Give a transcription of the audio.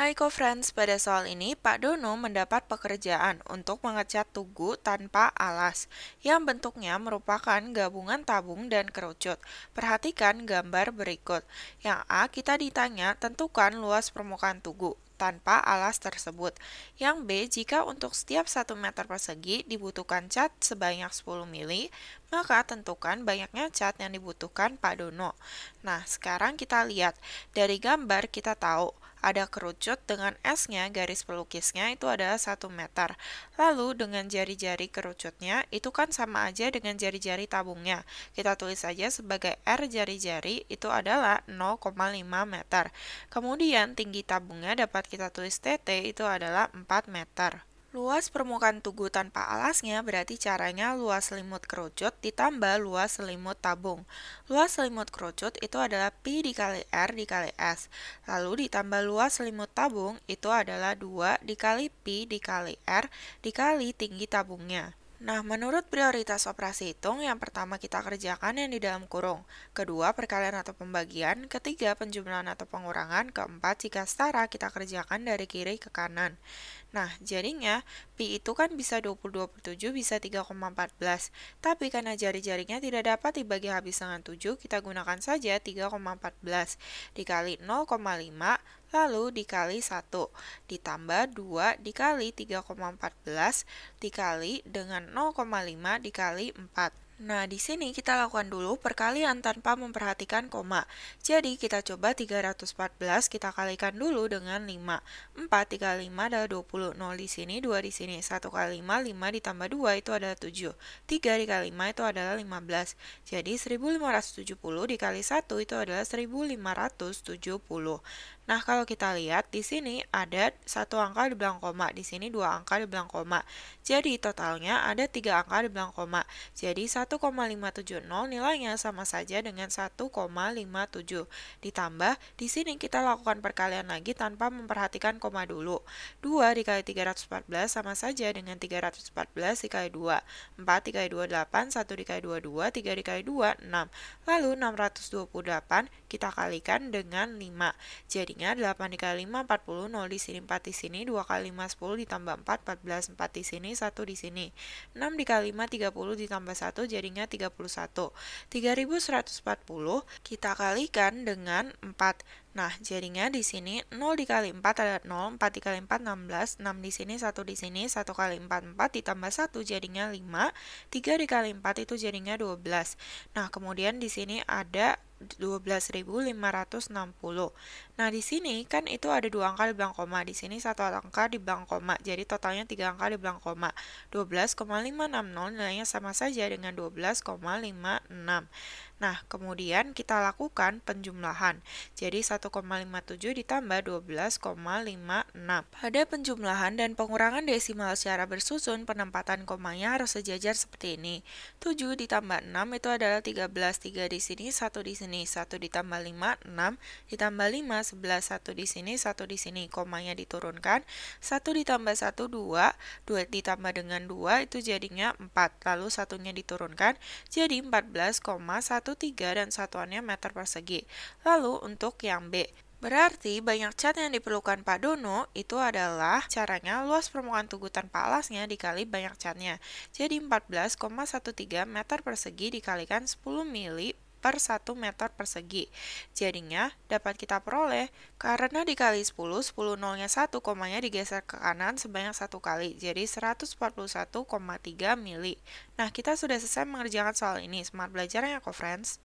Hai co-friends, pada soal ini Pak Dono mendapat pekerjaan untuk mengecat tugu tanpa alas, yang bentuknya merupakan gabungan tabung dan kerucut. Perhatikan gambar berikut. Yang A, kita ditanya tentukan luas permukaan tugu tanpa alas tersebut. Yang B, jika untuk setiap 1 meter persegi dibutuhkan cat sebanyak 10 mili, maka tentukan banyaknya cat yang dibutuhkan Pak Dono. Nah, sekarang kita lihat. Dari gambar kita tahu ada kerucut dengan S-nya garis pelukisnya itu adalah 1 meter. Lalu dengan jari-jari kerucutnya itu kan sama aja dengan jari-jari tabungnya. Kita tulis saja sebagai R jari-jari itu adalah 0,5 meter. Kemudian tinggi tabungnya dapat kita tulis TT itu adalah 4 meter. Luas permukaan tugu tanpa alasnya berarti caranya luas selimut kerucut ditambah luas selimut tabung. Luas selimut kerucut itu adalah Pi dikali R dikali S. Lalu ditambah luas selimut tabung itu adalah 2 dikali Pi dikali R dikali tinggi tabungnya. Nah, menurut prioritas operasi hitung, yang pertama kita kerjakan yang di dalam kurung, kedua perkalian atau pembagian, ketiga penjumlahan atau pengurangan, keempat jika setara kita kerjakan dari kiri ke kanan. Nah, jadinya Pi itu kan bisa 20 27 bisa 3,14. Tapi karena jari-jarinya tidak dapat dibagi habis dengan 7, kita gunakan saja 3,14 dikali 0,5 lalu dikali 1, ditambah 2 dikali 3,14 dikali dengan 0,5 dikali 4. Nah, di sini kita lakukan dulu perkalian tanpa memperhatikan koma. Jadi, kita coba 314 kita kalikan dulu dengan 5. 4 dikali 5 adalah 20. 0 di sini, 2 di sini. 1 kali 5, 5 ditambah 2 itu adalah 7. 3 dikali 5 itu adalah 15. Jadi, 1570 dikali 1 itu adalah 1570. Nah, kalau kita lihat di sini ada satu angka di belakang koma, di sini dua angka di belakang koma. Jadi totalnya ada tiga angka di belakang koma. Jadi 1,570 nilainya sama saja dengan 1,57. Ditambah di sini kita lakukan perkalian lagi tanpa memperhatikan koma dulu. 2 dikali 314 sama saja dengan 314 dikali 2. 4 dikali 2 8, 1 dikali 2 2, 3 dikali 2 6. Lalu 628 kita kalikan dengan 5. Jadinya Jadinya 8 dikali 5, 40, 0 di sini, 4 di sini, 2 kali 5, 10 ditambah 4, 14, 4 di sini, 1 di sini. 6 dikali 5, 30 ditambah 1, jadinya 31. 3140 kita kalikan dengan 4. Nah, jadinya di sini 0 dikali 4 adalah 0, 4 dikali 4 16, 6 di sini, 1 di sini, 1 kali 4 4 ditambah 1 jadinya 5, 3 dikali 4 itu jadinya 12. Nah, kemudian di sini ada 12.560. Nah, di sini kan itu ada dua angka di belakang koma. Di sini satu angka di belakang koma. Jadi totalnya tiga angka di belakang koma. 12,560 nilainya sama saja dengan 12,56. Nah, kemudian kita lakukan penjumlahan. Jadi 1,57 ditambah 12,56. Pada penjumlahan dan pengurangan desimal secara bersusun, penempatan komanya harus sejajar seperti ini. 7 ditambah 6 itu adalah 13. 3 di sini, 1 di sini. 1 ditambah 5, 6. Ditambah 5, 11. 1 di sini, 1 di sini. Komanya diturunkan. 1 ditambah 1, 2. 2 ditambah dengan 2 itu jadinya 4. Lalu satunya diturunkan. Jadi 14,1 3 dan satuannya meter persegi. Lalu untuk yang B, Berarti banyak cat yang diperlukan Pak Dono itu adalah caranya luas permukaan tugu tanpa alasnya dikali banyak catnya. Jadi 14,13 meter persegi dikalikan 10 mili per 1 meter persegi. Jadinya dapat kita peroleh karena dikali 10, 10 nolnya 1, komanya digeser ke kanan sebanyak satu kali. Jadi 141,3 mili. Nah, kita sudah selesai mengerjakan soal ini. Semangat belajar ya, co-friends!